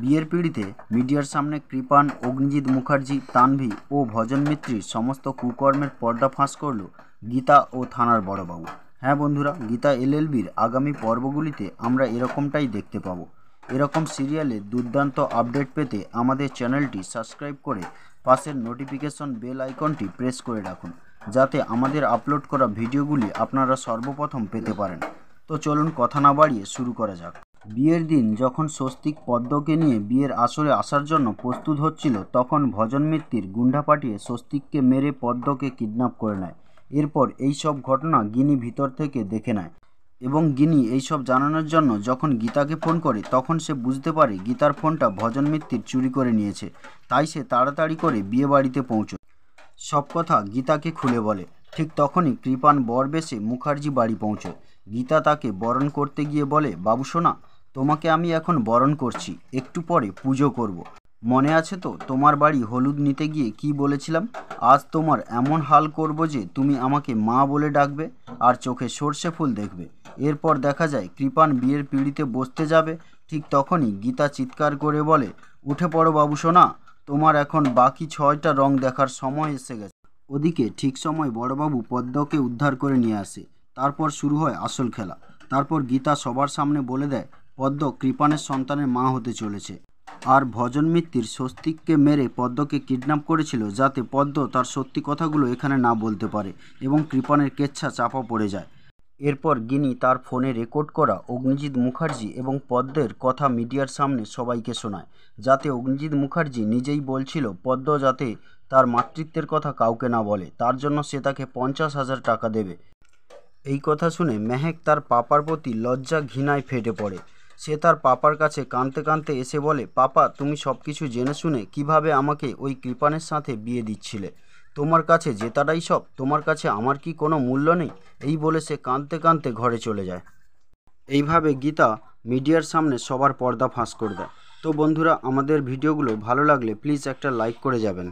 বিয়ের পিঁড়িতে মিডিয়ার সামনে কৃপান, অগ্নিজিৎ মুখার্জি, তানভি ও ভজন মিত্রির সমস্ত কুকর্মের পর্দা ফাঁস করল গীতা ও থানার বড়বাবু। হ্যাঁ বন্ধুরা, গীতা এলএলবির আগামী পর্বগুলিতে আমরা এরকমটাই দেখতে পাবো। এরকম সিরিয়ালে দুর্দান্ত আপডেট পেতে আমাদের চ্যানেলটি সাবস্ক্রাইব করে পাশের নোটিফিকেশন বেল আইকনটি প্রেস করে রাখুন, যাতে আমাদের আপলোড করা ভিডিওগুলি আপনারা সর্বপ্রথম পেতে পারেন। তো চলুন কথা না বাড়িয়ে শুরু করা যাক। বিয়ের দিন যখন স্বস্তিক পদ্মকে নিয়ে বিয়ের আসরে আসার জন্য প্রস্তুত হচ্ছিল, তখন ভজন মিত্তির গুন্ডা পাঠিয়ে স্বস্তিককে মেরে পদ্মকে কিডন্যাপ করে নেয়। এরপর এই সব ঘটনা গিনি ভিতর থেকে দেখে নেয় এবং গিনি এইসব জানানোর জন্য যখন গীতাকে ফোন করে, তখন সে বুঝতে পারে গীতার ফোনটা ভজন মিত্তির চুরি করে নিয়েছে। তাই সে তাড়াতাড়ি করে বিয়ে বাড়িতে পৌঁছয়। সব কথা গীতাকে খুলে বলে। ঠিক তখনই কৃপান বর বরবেশে মুখার্জি বাড়ি পৌঁছয়। গীতা তাকে বরণ করতে গিয়ে বলে, বাবু সোনা তোমাকে আমি এখন বরণ করছি, একটু পরে পুজো করব। মনে আছে তো তোমার বাড়ি হলুদ নিতে গিয়ে কি বলেছিলাম? আজ তোমার এমন হাল করব যে তুমি আমাকে মা বলে ডাকবে আর চোখে সর্ষে ফুল দেখবে। এরপর দেখা যায় কৃপান বিয়ের পিঁড়িতে বসতে যাবে, ঠিক তখনই গীতা চিৎকার করে বলে, উঠে পড়ো বাবু সোনা, তোমার এখন বাকি ছয়টা রং দেখার সময় এসে গেছে। ওদিকে ঠিক সময় বড়বাবু পদ্মকে উদ্ধার করে নিয়ে আসে। তারপর শুরু হয় আসল খেলা। তারপর গীতা সবার সামনে বলে দেয় পদ্ম কৃপানের সন্তানের মা হতে চলেছে। আর ভজন মিত্তির স্বস্তিককে মেরে পদ্মকে কিডন্যাপ করেছিল যাতে পদ্ম তার সত্যি কথাগুলো এখানে না বলতে পারে এবং কৃপানের কেচ্ছা চাপা পড়ে যায়। এরপর গিনি তার ফোনে রেকর্ড করা অগ্নিজিৎ মুখার্জি এবং পদ্মের কথা মিডিয়ার সামনে সবাইকে শোনায়, যাতে অগ্নিজিৎ মুখার্জি নিজেই বলছিল পদ্ম যাতে তার মাতৃত্বের কথা কাউকে না বলে, তার জন্য সে তাকে পঞ্চাশ হাজার টাকা দেবে। এই কথা শুনে মেহেক তার পাপার প্রতি লজ্জা ঘৃণায় ফেটে পড়ে। সে তার পাপার কাছে কাঁদতে কাঁদতে এসে বলে, পাপা, তুমি সব কিছু জেনে শুনে কীভাবে আমাকে ওই কৃপানের সাথে বিয়ে দিচ্ছিলে? তোমার কাছে জেতাটাই সব, তোমার কাছে আমার কি কোনো মূল্য নেই? এই বলে সে কাঁদতে কাঁদতে ঘরে চলে যায়। এইভাবে গীতা মিডিয়ার সামনে সবার পর্দা ফাঁস করে দেয়। তো বন্ধুরা, আমাদের ভিডিওগুলো ভালো লাগলে প্লিজ একটা লাইক করে যাবেন।